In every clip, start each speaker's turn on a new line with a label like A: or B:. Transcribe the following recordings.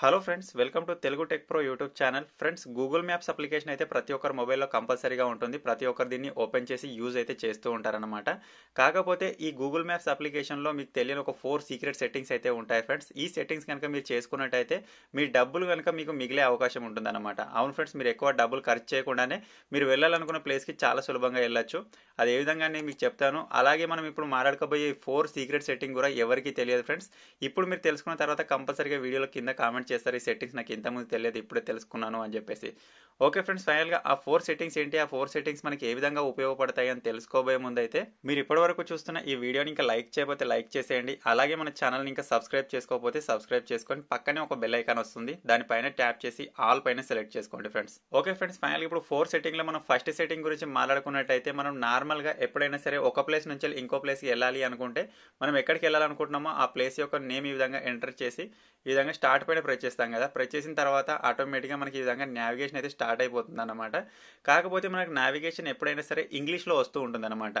A: Hello friends welcome to Telugu tech pro YouTube channel friends Google maps application అయితే ప్రతి ఒక్కరి మొబైల్లో కంపల్సరీగా ఉంటుంది. ప్రతి ఒక్కరు దీన్ని ఓపెన్ చేసి యూజ్ అయితే చేస్తూ ఉంటారనమాట కాకపోతే ఈ గూగుల్ మ్యాప్స్ అప్లికేషన్లో మీకు తెలియని ఒక ఫోర్ సీక్రెట్ సెట్టింగ్స్ అయితే ఉంటాయి ఫ్రెండ్స్ ఈ సెట్టింగ్స్ కనుక మీరు చేసుకున్నట్టయితే మీ డబ్బులు కనుక మీకు మిగిలే అవకాశం ఉంటుందన్నమాట. అవును ఫ్రెండ్స్ మీరు ఎక్కువ డబ్బులు ఖర్చు చేయకుండానే మీరు వెళ్ళాలనుకున్న ప్లేస్కి చాలా సులభంగా వెళ్ళొచ్చు. అది ఏ విధంగా నేను మీకు చెప్తాను. అలాగే మనం ఇప్పుడు మాట్లాడుకోబోయే ఫోర్ సీక్రెట్ సెట్టింగ్ కూడా ఎవరికీ తెలియదు ఫ్రెండ్స్ ఇప్పుడు మీరు తెలుసుకున్న తర్వాత కంపల్సరీగా వీడియోలో కింద కామెంట్ చేస్తారు. ఈ సెట్టింగ్స్ నాకు ఇంతకుముందు తెలియదు ఇప్పుడే తెలుసుకున్నాను అని చెప్పేసి. ఓకే ఫ్రెండ్స్ ఫైనల్గా ఆ ఫోర్ సెట్టింగ్స్ ఏంటి? ఆ ఫోర్ సెట్టింగ్స్ మనకి ఏ విధంగా ఉపయోగపడతాయి అని తెలుసుకోబోయే ముందు అయితే మీరు ఇప్పటివరకు చూస్తున్న ఈ వీడియోని ఇంకా లైక్ చేయకపోతే లైక్ చేసేయండి. అలాగే మన ఛానల్ని ఇంకా సబ్స్క్రైబ్ చేసుకోకపోతే సబ్స్క్రైబ్ చేసుకొని పక్కనే ఒక బెల్ ఐకాన్ వస్తుంది. దానిపైన ట్యాప్ చేసి ఆల్ పైన సెలెక్ట్ చేసుకోండి ఫ్రెండ్స్. ఓకే ఫ్రెండ్స్ ఫైనల్ ఇప్పుడు ఫోర్ సెట్టింగ్లో మనం ఫస్ట్ సెట్టింగ్ గురించి మాట్లాడుకున్నట్టయితే మనం నార్మల్గా ఎప్పుడైనా సరే ఒక ప్లేస్ నుంచి ఇంకో ప్లేస్కి వెళ్ళాలి అనుకుంటే మనం ఎక్కడికి వెళ్ళాలనుకుంటున్నామో ఆ ప్లేస్ యొక్క నేమ్ ఈ విధంగా ఎంటర్ చేసి ఈ విధంగా స్టార్ట్ పైన ప్రెస్ చేస్తాం కదా. ప్రెస్ చేసిన తర్వాత ఆటోమేటిక్గా మనకి ఈ విధంగా నావిగేషన్ అయితే స్టార్ట్ అయిపోతుంది అనమాట కాకపోతే మనకు నావిగేషన్ ఎప్పుడైనా సరే ఇంగ్లీష్లో వస్తూ ఉంటుంది అనమాట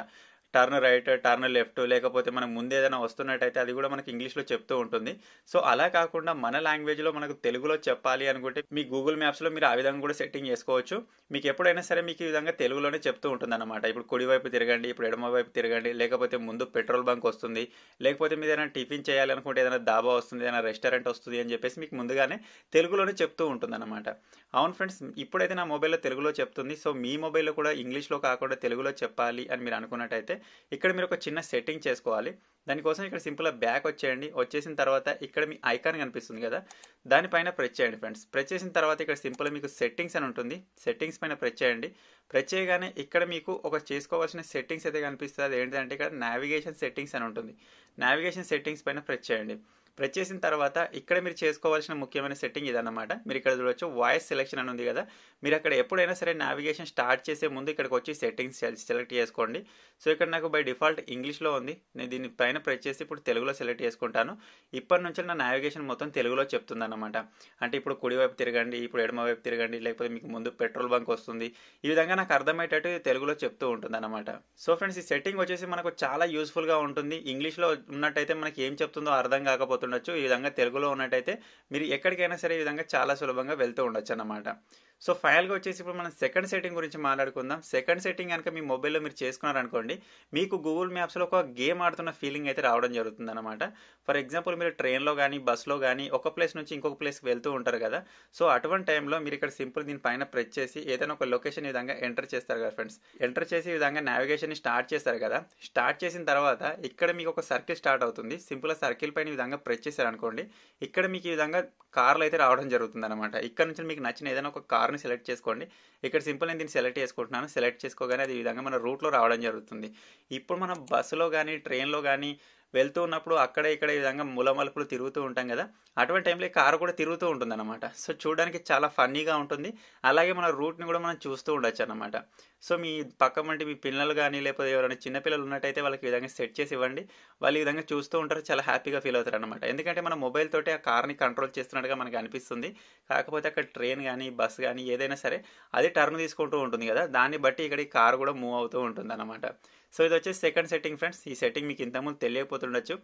A: టర్న్ రైట్ టర్న్ లెఫ్ట్ లేకపోతే మనం ముందు ఏదైనా వస్తున్నట్టయితే అది కూడా మనకి ఇంగ్లీష్లో చెప్తూ ఉంటుంది. సో అలా కాకుండా మన లాంగ్వేజ్లో మనకు తెలుగులో చెప్పాలి అనుకుంటే మీ గూగుల్ మ్యాప్స్లో మీరు ఆ విధంగా కూడా సెట్టింగ్ చేసుకోవచ్చు. మీకు ఎప్పుడైనా సరే మీకు ఈ విధంగా తెలుగులోనే చెప్తూ ఉంటుంది అనమాట ఇప్పుడు కుడివైపు తిరగండి ఇప్పుడు ఎడమ వైపు తిరగండి లేకపోతే ముందు పెట్రోల్ బంక్ వస్తుంది లేకపోతే మీరు ఏదైనా టిఫిన్ చేయాలనుకుంటే ఏదైనా దాబా వస్తుంది ఏదైనా రెస్టారెంట్ వస్తుంది అని చెప్పేసి మీకు ముందుగానే తెలుగులోనే చెప్తూ ఉంటుంది అనమాట అవును ఫ్రెండ్స్ ఇప్పుడు ఇప్పుడైతే నా మొబైల్లో తెలుగులో చెప్తుంది సో మీ మొబైల్లో కూడా ఇంగ్లీష్లో కాకుండా తెలుగులో చెప్పాలి అని మీరు అనుకున్నట్టయితే ఇక్కడ మీరు ఒక చిన్న సెట్టింగ్ చేసుకోవాలి. దానికోసం ఇక్కడ సింపుల్గా బ్యాక్ వచ్చేయండి. వచ్చేసిన తర్వాత ఇక్కడ మీ ఐకాన్ కనిపిస్తుంది కదా దానిపైన ప్రెస్ చేయండి ఫ్రెండ్స్. ప్రెస్ చేసిన తర్వాత ఇక్కడ సింపుల్గా మీకు సెట్టింగ్స్ అని ఉంటుంది. సెట్టింగ్స్ పైన ప్రెస్ చేయండి. ప్రెస్ చేయగానే ఇక్కడ మీకు ఒక చేసుకోవాల్సిన సెట్టింగ్స్ అయితే కనిపిస్తుంది. అది ఏంటంటే ఇక్కడ నావిగేషన్ సెట్టింగ్స్ అని ఉంటుంది. నావిగేషన్ సెట్టింగ్స్ పైన ప్రెస్ చేయండి. ప్రెస్ చేసిన తర్వాత ఇక్కడ మీరు చేసుకోవాల్సిన ముఖ్యమైన సెట్టింగ్ ఇదన్నమాట. మీరు ఇక్కడ చూడొచ్చు వాయిస్ సెలెక్షన్ అని ఉంది కదా. మీరు అక్కడ ఎప్పుడైనా సరే నావిగేషన్ స్టార్ట్ చేసే ముందు ఇక్కడికి వచ్చి సెట్టింగ్స్ సెలెక్ట్ చేసుకోండి. సో ఇక్కడ నాకు బై డిఫాల్ట్ ఇంగ్లీష్లో ఉంది. నేను దీని పైన ప్రెస్ చేసి ఇప్పుడు తెలుగులో సెలెక్ట్ చేసుకుంటాను. ఇప్పటి నుంచి నా నావిగేషన్ మొత్తం తెలుగులో చెప్తుంది అనమాట అంటే ఇప్పుడు కుడివైపు తిరగండి ఇప్పుడు ఎడమ వైపు తిరగండి లేకపోతే మీకు ముందు పెట్రోల్ బంక్ వస్తుంది. ఈ విధంగా నాకు అర్థమయ్యేటట్టు తెలుగులో చెప్తూ ఉంటుంది అనమాట సో ఫ్రెండ్స్ ఈ సెట్టింగ్ వచ్చేసి మనకు చాలా యూస్ఫుల్గా ఉంటుంది. ఇంగ్లీష్లో ఉన్నట్టయితే మనకి ఏం చెప్తుందో అర్థం కాకపోతుంది ఉండొచ్చు. ఈ విధంగా తెలుగులో ఉన్నట్టయితే మీరు ఎక్కడికైనా సరే ఈ విధంగా చాలా సులభంగా వెళ్తూ ఉండొచ్చు అన్నమాట సో ఫైనల్గా వచ్చేసి ఇప్పుడు మనం సెకండ్ సెట్టింగ్ గురించి మాట్లాడుకుందాం. సెకండ్ సెట్టింగ్ కనుక మీ మొబైల్లో మీరు చేసుకున్నారనుకోండి మీకు గూగుల్ మ్యాప్స్లో ఒక గేమ్ ఆడుతున్న ఫీలింగ్ అయితే రావడం జరుగుతుంది అనమాట ఫర్ ఎగ్జాంపుల్ మీరు ట్రైన్లో కానీ బస్సులో కానీ ఒక ప్లేస్ నుంచి ఇంకొక ప్లేస్కి వెళ్తూ ఉంటారు కదా. సో అటువంటి టైంలో మీరు ఇక్కడ సింపుల్ దీని పైన ప్రెస్ చేసి ఏదైనా ఒక లొకేషన్ ఈ విధంగా ఎంటర్ చేస్తారు కదా ఫ్రెండ్స్ ఎంటర్ చేసి ఈ విధంగా నావిగేషన్ స్టార్ట్ చేస్తారు కదా. స్టార్ట్ చేసిన తర్వాత ఇక్కడ మీకు ఒక సర్కిల్ స్టార్ట్ అవుతుంది. సింపుల్ సర్కిల్ పైన ఈ విధంగా ప్రెస్ చేశారు అనుకోండి ఇక్కడ మీకు ఈ విధంగా కార్లు అయితే రావడం జరుగుతుంది అనమాట ఇక్కడ నుంచి మీకు నచ్చిన ఏదైనా ఒక కార్ కార్ని సెలెక్ట్ చేసుకోండి. ఇక్కడ సింపుల్ నేను దీన్ని సెలెక్ట్ చేసుకుంటున్నాను. సెలెక్ట్ చేసుకోగానే అది విధంగా మన రూట్లో రావడం జరుగుతుంది. ఇప్పుడు మనం బస్సులో కానీ ట్రైన్లో కానీ వెళ్తూ ఉన్నప్పుడు అక్కడ ఇక్కడ ఈ విధంగా మూలమలుపులు తిరుగుతూ ఉంటాం కదా అటువంటి టైంలో కారు కూడా తిరుగుతూ ఉంటుంది అనమాట సో చూడడానికి చాలా ఫన్నీగా ఉంటుంది. అలాగే మన రూట్ని కూడా మనం చూస్తూ ఉండొచ్చు అనమాట సో మీ పక్క వంటి మీ పిల్లలు కానీ లేకపోతే ఎవరైనా చిన్నపిల్లలు ఉన్నట్టయితే వాళ్ళకి ఈ విధంగా సెట్ చేసి ఇవ్వండి. వాళ్ళు ఈ విధంగా చూస్తూ ఉంటారు చాలా హ్యాపీగా ఫీల్ అవుతారు అనమాట ఎందుకంటే మన మొబైల్ తోటి ఆ కార్ని కంట్రోల్ చేస్తున్నట్టుగా మనకి అనిపిస్తుంది. కాకపోతే అక్కడ ట్రైన్ కానీ బస్ కానీ ఏదైనా సరే అది టర్న్ తీసుకుంటూ ఉంటుంది కదా. దాన్ని బట్టి ఇక్కడ ఈ కార్ కూడా మూవ్ అవుతూ ఉంటుంది అనమాట సో ఇది వచ్చేసి సెకండ్ సెట్టింగ్ ఫ్రెండ్స్ ఈ సెట్టింగ్ మీకు ఇంతకుముందు తెలియకపోతుండొచ్చు.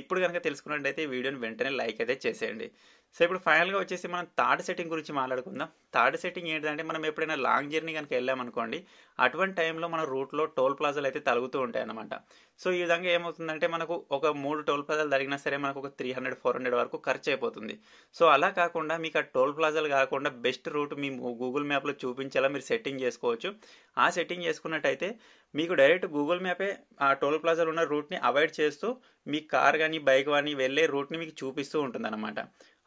A: ఇప్పుడు కనుక తెలుసుకున్నట్టయితే ఈ వీడియోని వెంటనే లైక్ అయితే చేసేయండి. సో ఇప్పుడు ఫైనల్గా వచ్చేసి మనం థర్డ్ సెట్టింగ్ గురించి మాట్లాడుకుందాం. థర్డ్ సెట్టింగ్ ఏంటంటే మనం ఎప్పుడైనా లాంగ్ జర్నీ కనుక వెళ్ళామనుకోండి అటువంటి టైంలో మన రూట్లో టోల్ ప్లాజాలు అయితే తలుగుతూ ఉంటాయి అనమాట సో ఈ విధంగా ఏమవుతుందంటే మనకు ఒక మూడు టోల్ ప్లాజాలు జరిగినా సరే మనకు ఒక త్రీ హండ్రెడ్ ఫోర్ హండ్రెడ్ వరకు ఖర్చు అయిపోతుంది. సో అలా కాకుండా మీకు ఆ టోల్ ప్లాజాలు కాకుండా బెస్ట్ రూట్ మీ గూగుల్ మ్యాప్లో చూపించేలా మీరు సెట్టింగ్ చేసుకోవచ్చు. ఆ సెట్టింగ్ చేసుకున్నట్టయితే మీకు డైరెక్ట్ గూగుల్ మ్యాపే ఆ టోల్ ప్లాజాలు ఉన్న రూట్ని అవాయిడ్ చేస్తూ మీ కార్ కానీ బైక్ కానీ వెళ్ళే రూట్ని మీకు చూపిస్తూ ఉంటుంది అనమాట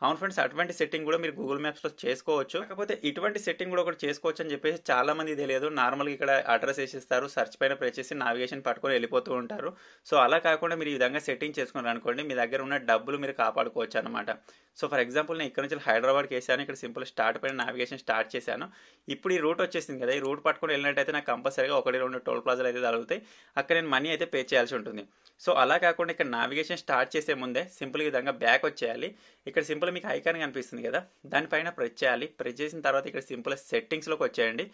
A: అవును ఫ్రెండ్స్ అటువంటి సెట్టింగ్ కూడా మీరు గూగుల్ మ్యాప్స్లో చేసుకోవచ్చు. కాకపోతే ఇటువంటి సెట్టింగ్ కూడా ఒకటి చేసుకోవచ్చు అని చెప్పేసి చాలా మంది తెలియదు. నార్మల్గా ఇక్కడ అడ్రస్ వేసిస్తారు సర్చ్ పైన ప్రెస్ చేసి నావిగేషన్ పట్టుకొని వెళ్ళిపోతూ ఉంటారు. సో అలా కాకుండా మీరు ఈ విధంగా సెట్టింగ్ చేసుకున్నారు అనుకోండి మీ దగ్గర ఉన్న డబ్బులు మీరు కాపాడుకోవచ్చు అనమాట సో ఫర్ ఎగ్జాంపుల్ నేను ఇక్కడ నుంచి హైదరాబాద్కి వేసాను ఇక్కడ సింపుల్ స్టార్ట్ పైన నావిగేషన్ స్టార్ట్ చేశాను. ఇప్పుడు ఈ రూట్ వచ్చేసింది కదా ఈ రూట్ పట్టుకుని వెళ్ళినట్టయితే నాకు కంపల్సరీగా ఒకటి రెండు టోల్ ప్లాజాలు అయితే తగులుతాయి. అక్కడ నేను మనీ అయితే పే చేయాల్సి ఉంటుంది. సో అలా కాకుండా ఇక్కడ నావిగేషన్ స్టార్ట్ చేసే ముందే సింపుల్ విధంగా బ్యాక్ వచ్చేయాలి. ఇక్కడ సింపుల్ మీకు ఐకాన్ కనిపిస్తుంది కదా దానిపైన ప్రెస్ చేయాలి. ప్రెస్ చేసిన తర్వాత ఇక్కడ సింపుల్ సెట్టింగ్స్లోకి వచ్చేయండి.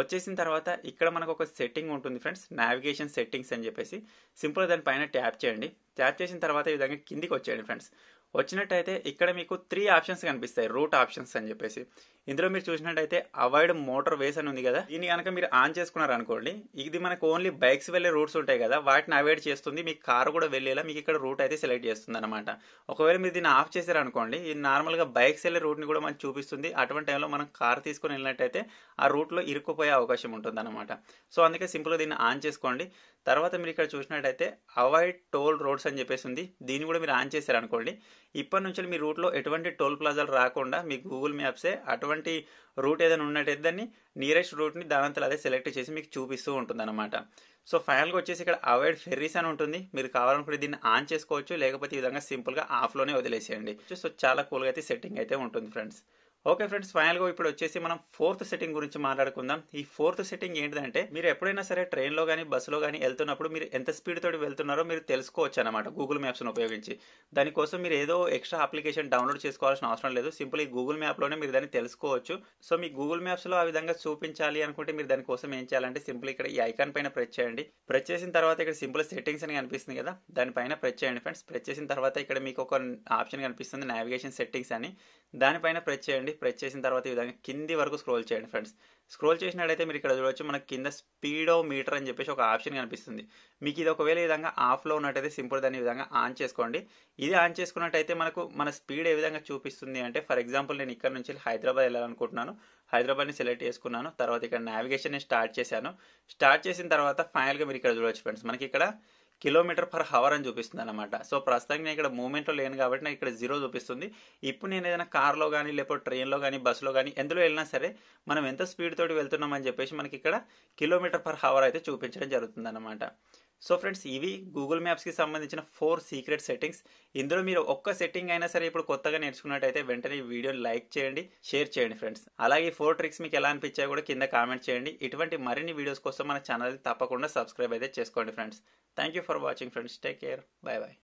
A: వచ్చేసిన తర్వాత ఇక్కడ మనకు ఒక సెట్టింగ్ ఉంటుంది ఫ్రెండ్స్ నావిగేషన్ సెట్టింగ్స్ అని చెప్పేసి. సింపుల్ దానిపైన ట్యాప్ చేయండి. ట్యాప్ చేసిన తర్వాత ఈ విధంగా కిందికి వచ్చేయండి ఫ్రెండ్స్ వచ్చినట్టయితే ఇక్కడ మీకు త్రీ ఆప్షన్స్ కనిపిస్తాయి. రూట్ ఆప్షన్స్ అని చెప్పేసి. ఇందులో మీరు చూసినట్టయితే అవాయిడ్ మోటార్ వేస్ అని ఉంది కదా. దీన్ని కనుక మీరు ఆన్ చేసుకున్నారు అనుకోండి ఇది మనకు ఓన్లీ బైక్స్ వెళ్ళే రూట్స్ ఉంటాయి కదా. వాటిని అవాయిడ్ చేస్తుంది. మీకు కారు కూడా వెళ్ళేలా మీకు ఇక్కడ రూట్ అయితే సెలెక్ట్ చేస్తుంది అనమాట ఒకవేళ మీరు దీన్ని ఆఫ్ చేశారు అనుకోండి ఇది నార్మల్గా బైక్స్ వెళ్ళే రూట్ని కూడా మనకు చూపిస్తుంది. అటువంటి టైంలో మనం కార్ తీసుకుని వెళ్ళినట్టయితే ఆ రూట్లో ఇరుక్కుపోయే అవకాశం ఉంటుంది అనమాట సో అందుకే సింపుల్గా దీన్ని ఆన్ చేసుకోండి. తర్వాత మీరు ఇక్కడ చూసినట్టయితే అవాయిడ్ టోల్ రోడ్స్ అని చెప్పేసి ఉంది. దీన్ని కూడా మీరు ఆన్ చేశారు అనుకోండి ఇప్పటి నుంచి మీ రూట్లో ఎటువంటి టోల్ ప్లాజాలు రాకుండా మీ గూగుల్ మ్యాప్సే అటువంటి రూట్ ఏదైనా ఉన్నట్టయితే దాన్ని నియరెస్ట్ రూట్ని దానంతలో అదే సెలెక్ట్ చేసి మీకు చూపిస్తూ ఉంటుంది అనమాట సో ఫైనల్గా వచ్చేసి ఇక్కడ అవాయిడ్ ఫెర్రీస్ అని ఉంటుంది. మీరు కావాలనుకుంటే దీన్ని ఆన్ చేసుకోవచ్చు. లేకపోతే ఈ విధంగా సింపుల్గా ఆఫ్లోనే వదిలేసేయండి. సో చాలా కూల్గా అయితే సెట్టింగ్ అయితే ఉంటుంది ఫ్రెండ్స్ ఓకే ఫ్రెండ్స్ ఫైనల్గా ఇప్పుడు వచ్చేసి మనం ఫోర్త్ సెట్టింగ్ గురించి మాట్లాడుకుందాం. ఈ ఫోర్త్ సెట్టింగ్ ఏంటంటే మీరు ఎప్పుడైనా సరే ట్రైన్లో కానీ బస్సులో కానీ వెళ్తున్నప్పుడు మీరు ఎంత స్పీడ్ తోటి వెళ్తున్నారో మీరు తెలుసుకోవచ్చు అనమాట గూగుల్ మ్యాప్స్ను ఉపయోగించి. దానికోసం మీరు ఏదో ఎక్స్ట్రా అప్లికేషన్ డౌన్లోడ్ చేసుకోవాల్సిన అవసరం లేదు. సింపుల్ ఈ గూగుల్ మ్యాప్లోనే మీరు దాన్ని తెలుసుకోవచ్చు. సో మీ గూగుల్ మ్యాప్స్లో ఆ విధంగా చూపించాలి అనుకుంటే మీరు దానికోసం ఏం చేయాలంటే సింపుల్ ఇక్కడ ఈ ఐకాన్ పైన ప్రెస్ చేయండి. ప్రెస్ చేసిన తర్వాత ఇక్కడ సింపుల్ సెట్టింగ్స్ అని కనిపిస్తుంది కదా దానిపైన ప్రెస్ చేయండి ఫ్రెండ్స్. ప్రెస్ చేసిన తర్వాత ఇక్కడ మీకు ఒక ఆప్షన్ కనిపిస్తుంది నావిగేషన్ సెట్టింగ్స్ అని. దానిపైన ప్రెస్ చేయండి. ప్రెస్ చేసిన తర్వాత ఈ విధంగా కింది వరకు స్క్రోల్ చేయండి ఫ్రెండ్స్ స్క్రోల్ చేసినట్టయితే మీరు ఇక్కడ చూడవచ్చు మనకి కింద స్పీడో మీటర్ అని చెప్పేసి ఒక ఆప్షన్ కనిపిస్తుంది. మీకు ఇది ఒకవేళ ఈ విధంగా ఆఫ్లో ఉన్నట్టయితే సింపుల్ దాన్ని విధంగా ఆన్ చేసుకోండి. ఇది ఆన్ చేసుకున్నట్టయితే మనకు మన స్పీడ్ ఏ విధంగా చూపిస్తుంది అంటే ఫర్ ఎగ్జాంపుల్ నేను ఇక్కడ నుంచి హైదరాబాద్ వెళ్ళాలనుకుంటున్నాను. హైదరాబాద్ని సెలెక్ట్ చేసుకున్నాను. తర్వాత ఇక్కడ నావిగేషన్ స్టార్ట్ చేశాను. స్టార్ట్ చేసిన తర్వాత ఫైనల్గా మీరు ఇక్కడ చూడవచ్చు ఫ్రెండ్స్ మనకి ఇక్కడ కిలోమీటర్ పర్ హవర్ అని చూపిస్తుంది అనమాట సో ప్రస్తుతానికి నేను ఇక్కడ మూమెంట్లో లేను కాబట్టి నాకు ఇక్కడ జీరో చూపిస్తుంది. ఇప్పుడు నేను ఏదైనా కార్లో కానీ లేకపోతే ట్రైన్లో కానీ బస్సులో కానీ ఎందులో వెళ్ళినా సరే మనం ఎంత స్పీడ్ తోటి వెళ్తున్నామని చెప్పేసి మనకి ఇక్కడ కిలోమీటర్ పర్ హవర్ అయితే చూపించడం జరుగుతుంది అనమాట సో ఫ్రెండ్స్ ఇవి గూగుల్ మ్యాప్స్కి సంబంధించిన ఫోర్ సీక్రెట్ సెట్టింగ్స్ ఇందులో మీరు ఒక్క సెట్టింగ్ అయినా సరే ఇప్పుడు కొత్తగా నేర్చుకున్నట్టయితే వెంటనే ఈ వీడియోని లైక్ చేయండి షేర్ చేయండి ఫ్రెండ్స్ అలాగే ఫోర్ ట్రిక్స్ మీకు ఎలా అనిపించాయో కూడా కింద కామెంట్ చేయండి. ఇటువంటి మరిన్ని వీడియోస్ కోసం మన ఛానల్ తప్పకుండా సబ్స్క్రైబ్ అయితే చేసుకోండి friends thank you for watching friends take care bye bye